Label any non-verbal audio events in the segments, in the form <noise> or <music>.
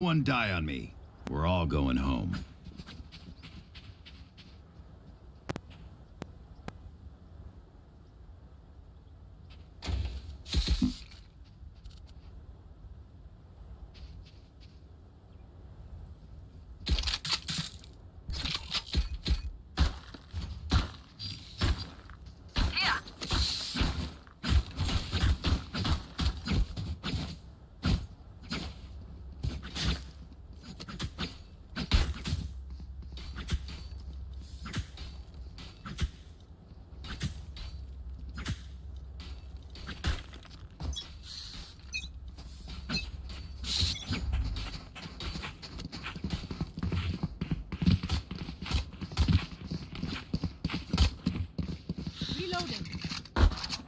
One die on me. We're all going home. Reloading.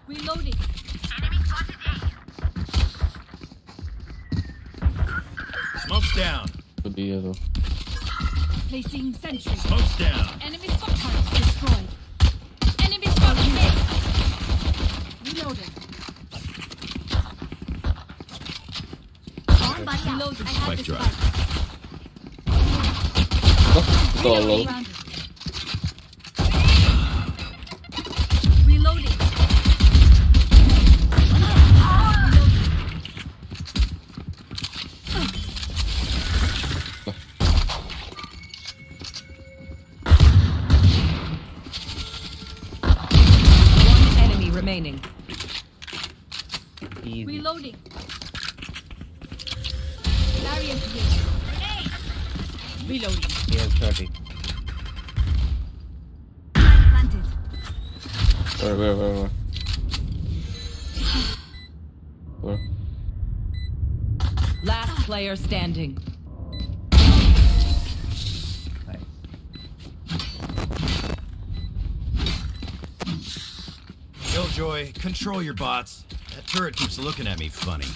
Reloading. Smoke's down. Could be yellow. Placing sentry. Smoke's down. Enemy spot turret destroyed. Enemy spot mid. Reloading. Reloading. I have Spike the drop. spike. Ito, 30. Planted. Where, where, where, where? Where? Last player standing. Nice. Killjoy, control your bots. That turret keeps looking at me funny.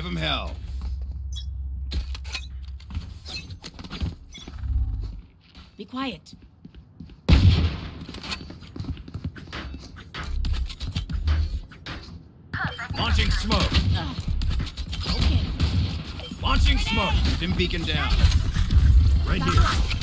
Give him hell. Be quiet. Launching smoke. Oh, okay. Launching smoke. Stim beacon down. Right here.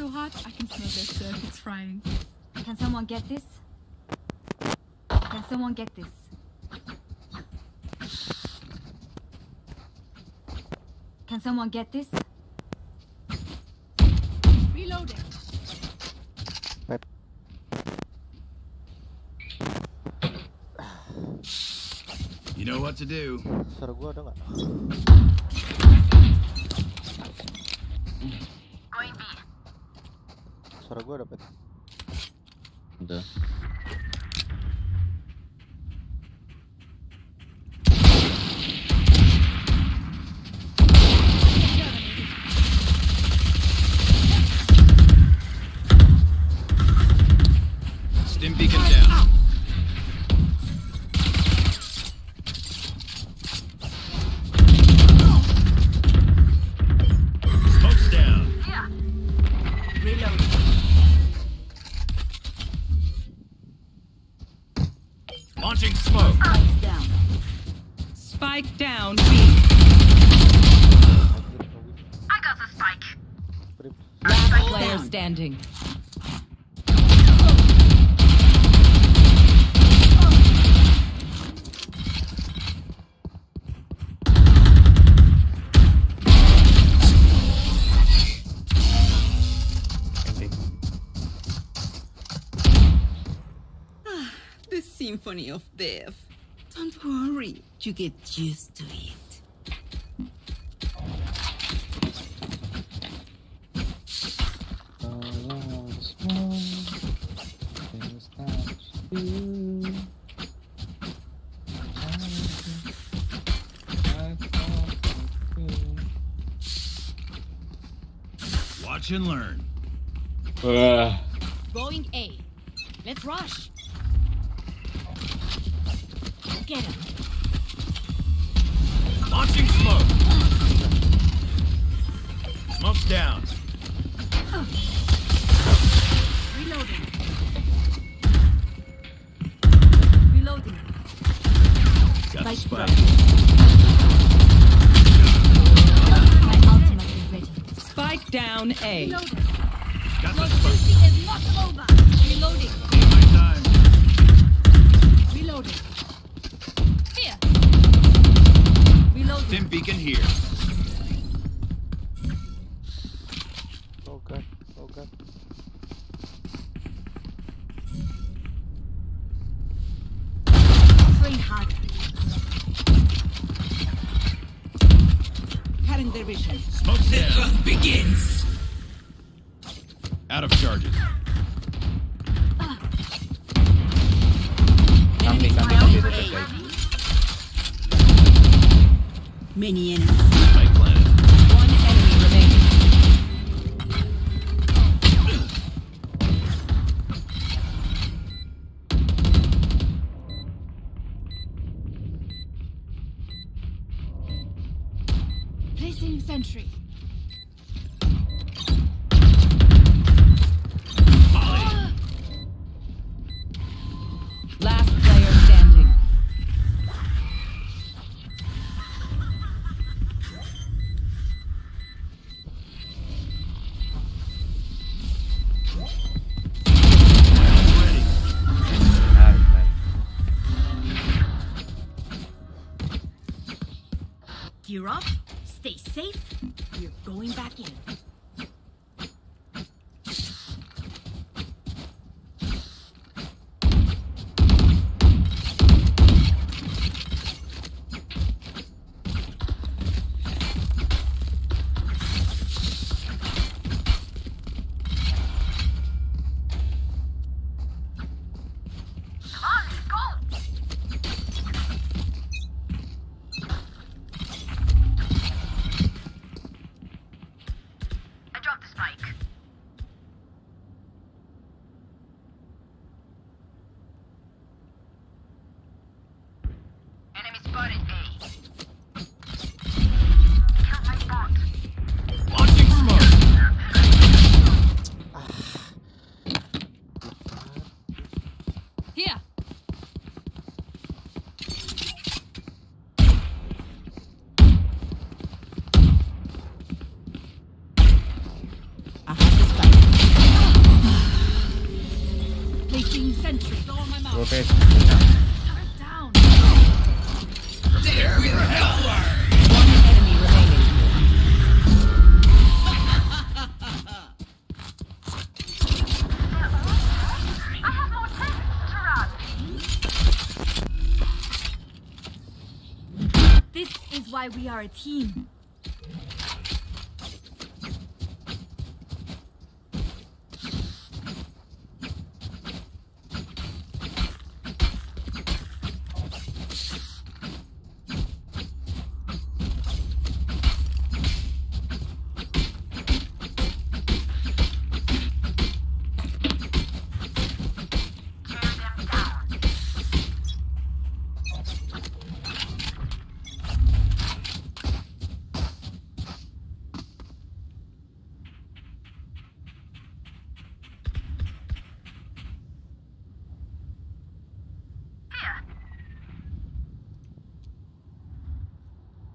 So hot. I can smell their circuits uh, frying. Can someone get this? Can someone get this? Can someone get this? Reloading. You know what to do. 40 года. Да. Symphony of death. Don't worry, you get used to it. Watch and learn. Uh, Going A. Let's rush. Get him. Launching smoke. Smoke's down. Reloading. Reloading. Got the Spike spike. My ultimate is ready. Spike down A. Reloading. Got the spike. is not over. Reloading. Take my time. Reloading. Reloading. Stim beacon here. Oh god, oh god. Train harder. Cutting their vision. Smoke's down. begins. Out of charges. Many enemies. Placing sentry. Go on my mouth. Rotate. Turret down. One enemy remaining. This is why we are a team.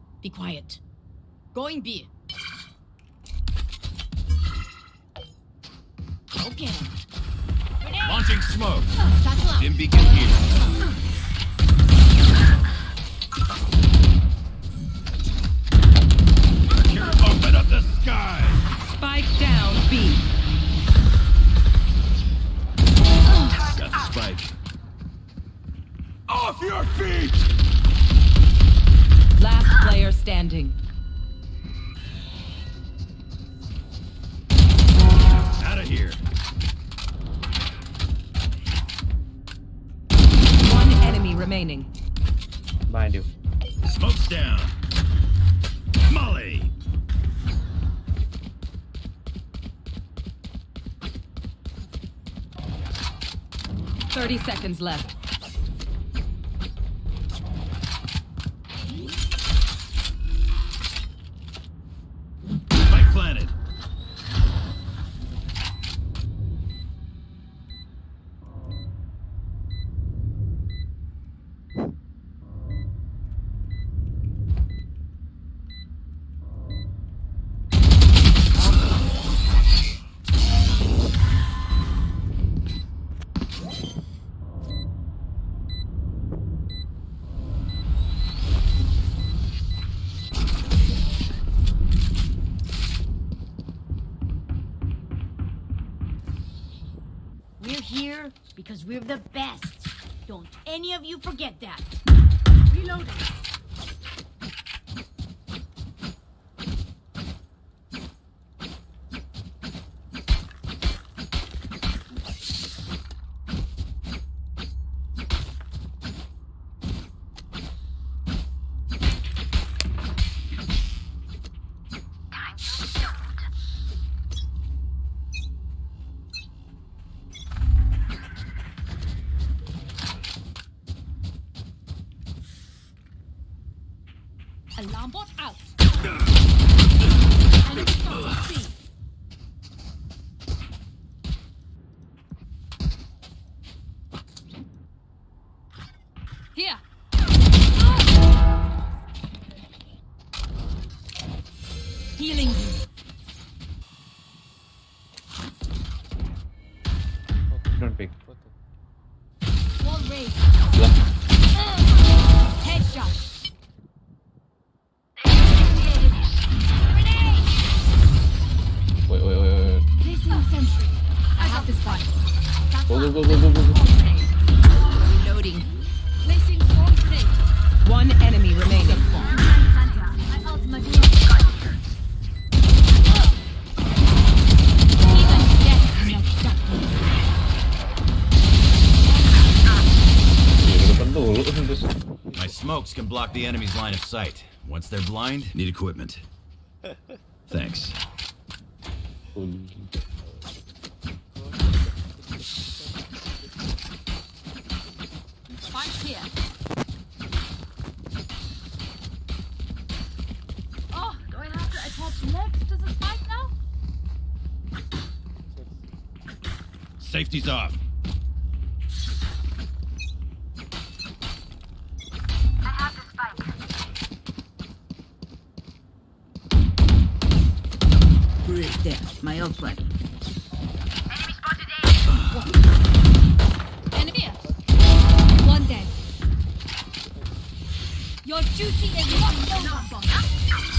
Be quiet. Going B. Okay. Launching smoke. Satchel out. Stim beacon here. Open up the sky. Spike down B. seconds left. We're the best. Don't any of you forget that. Reloading. Here. Smokes can block the enemy's line of sight. Once they're blind, need equipment. <laughs> Thanks. Spike here. Oh, do I have to attach legs to the spike now? Safety's off. My ult ready. Enemy here. One dead. Your duty is not over.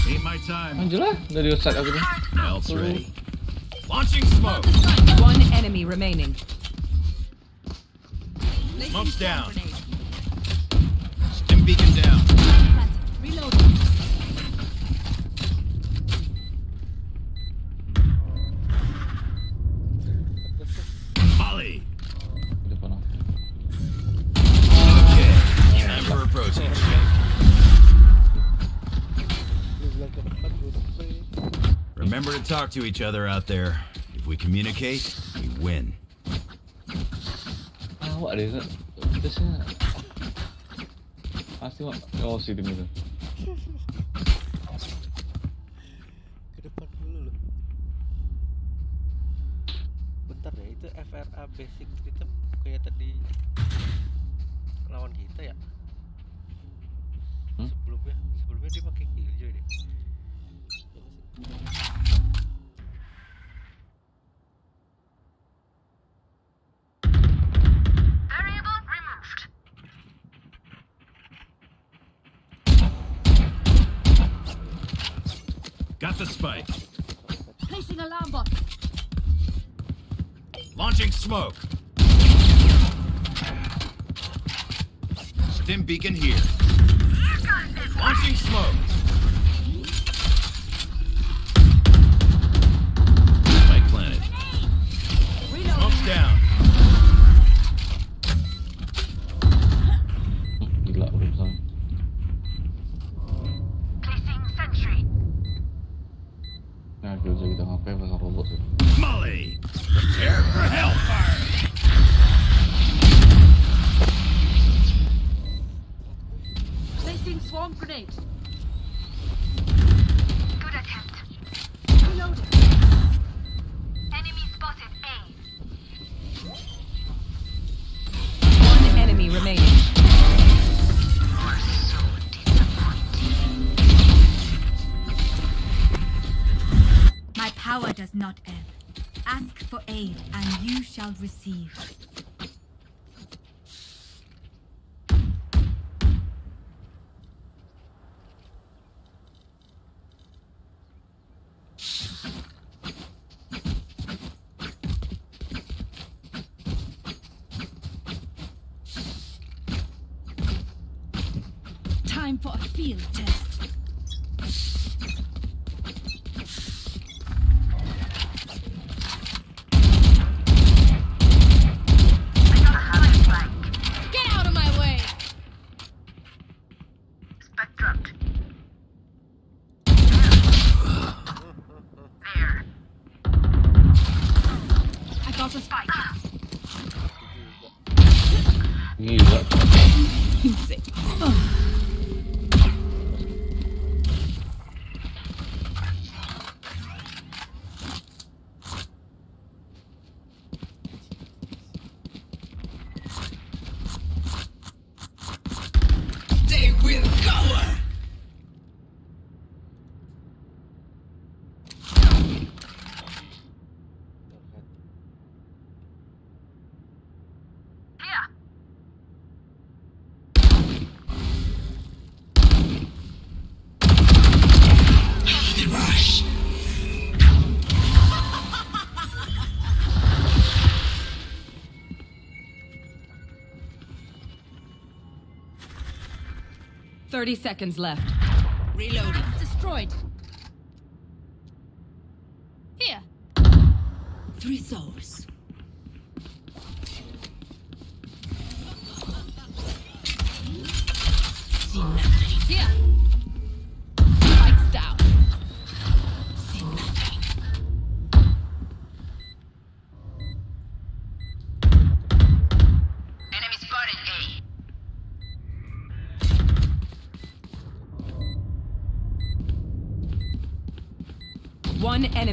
Ain't my time. Lanjut lah dari ustad aku nih. Else ready. Launching smoke. One enemy remaining. Smoke's down. Stim beacon down. Remember to talk to each other out there. If we communicate, we win. Awak deh, Kak. Terusnya. Pasti wak. Oh, si tim itu. Ke depan dulu loh. Bentar ya, itu FRA basic rhythm kayak tadi lawan kita ya? Hmm? Sebelumnya, sebelumnya dia pakai killjoy deh. Got the spike. Placing alarm bot. Launching smoke. Stim beacon here. Launching smoke. Placing swarm grenade. Good attempt. Reloading. Enemy spotted A. One enemy remaining. So My power does not ebb. Ask for aid, and you shall receive. Time for a field test. 30 seconds left. Reloading. Destroyed.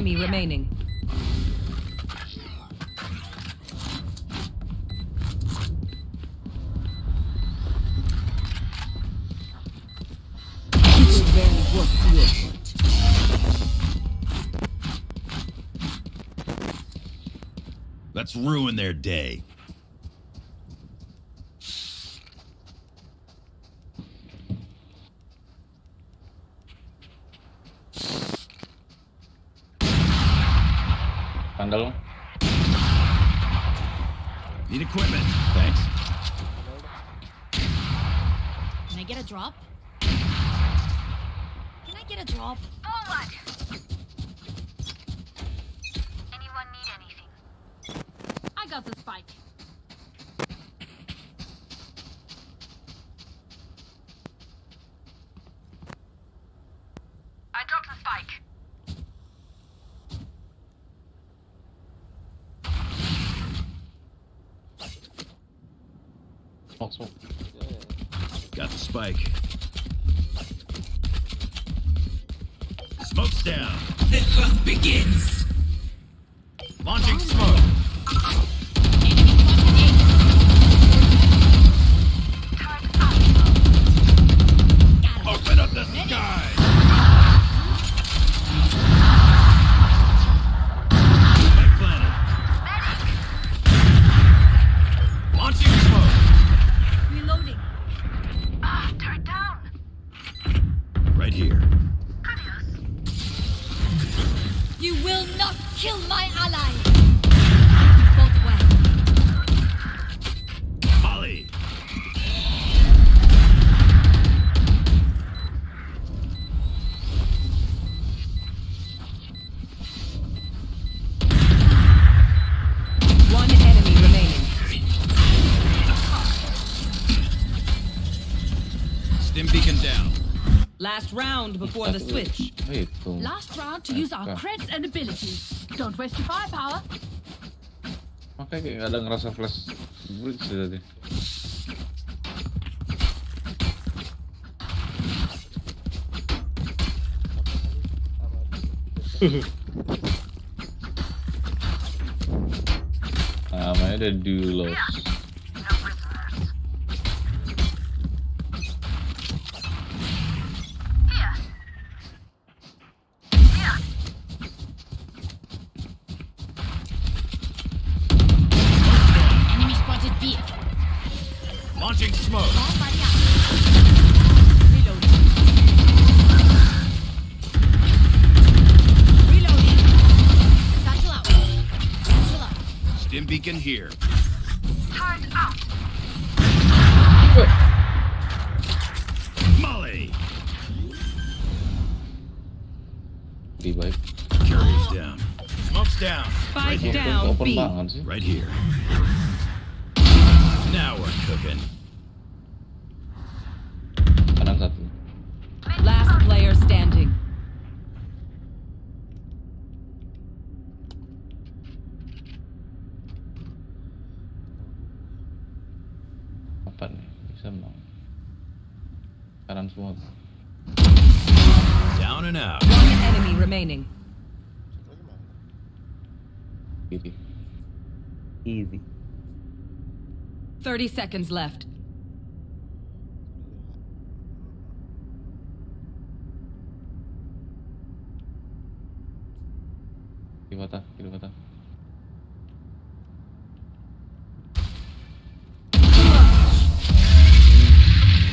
Enemy remaining. Let's ruin their day. Kandel. Need equipment. Thanks. Can I get a drop? Can I get a drop? Forward. Anyone need anything? I got the spike. I dropped the spike. Smoke, smoke. Got the spike. Smoke's down. The hunt begins. Launching smoke. You will not kill my ally. You fought well. Last round before the switch. Last round to use our creds and abilities. Don't waste your firepower. Makanya kayak ada ngerasa flash bridge tadi. <laughs> Namanya ada Dulos. Here. Turret out. Molly. Di baik. Carrier's down. Smoke's down. Spike Open, down open B. Right here. Now we're cooking. Kanan satu. Last player standing. Apa nih? Bisa menang. Kanan semua. Down and out. One enemy remaining. Kiri. Easy. 30 seconds left. Kiri mata, kiri mata.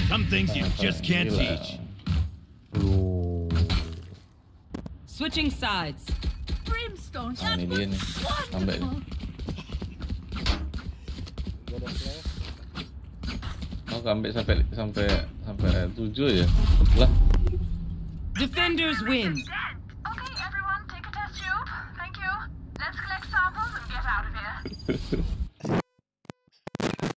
Some things you just can't teach. Switching sides. Brimstone, Nah, that ini dia nih. was wonderful. Sampai sampai sampai sampai tujuh ya. Lah, Defenders win.